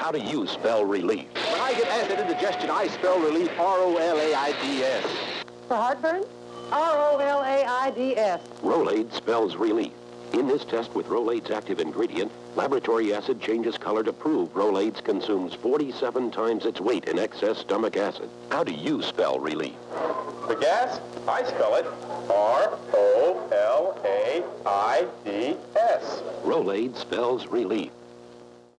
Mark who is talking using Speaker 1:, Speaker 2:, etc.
Speaker 1: How do you spell relief?
Speaker 2: When I get acid indigestion, I spell relief R-O-L-A-I-D-S.
Speaker 3: For heartburn? R-O-L-A-I-D-S.
Speaker 1: Rolaids spells relief. In this test with Rolaids' active ingredient, laboratory acid changes color to prove Rolaids consumes 47 times its weight in excess stomach acid. How do you spell relief?
Speaker 4: The gas, I spell it R-O-L-A-I-D-S.
Speaker 1: Rolade spells relief.